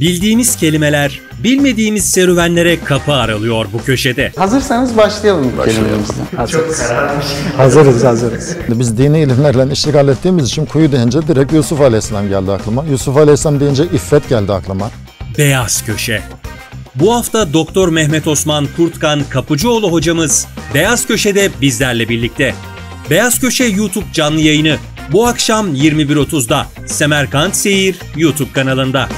Bildiğimiz kelimeler, bilmediğimiz serüvenlere kapı aralıyor bu köşede. Hazırsanız başlayalım kelimemizden. Hazırız. Hazırız, hazırız. Biz dini ilimlerle iştigal ettiğimiz için kuyu deyince direkt Yusuf Aleyhisselam geldi aklıma. Yusuf Aleyhisselam deyince iffet geldi aklıma. Beyaz Köşe. Bu hafta Doktor Mehmet Osman Kurtkan Kapıcıoğlu hocamız Beyaz Köşe'de bizlerle birlikte. Beyaz Köşe YouTube canlı yayını bu akşam 21.30'da Semerkant Seyir YouTube kanalında.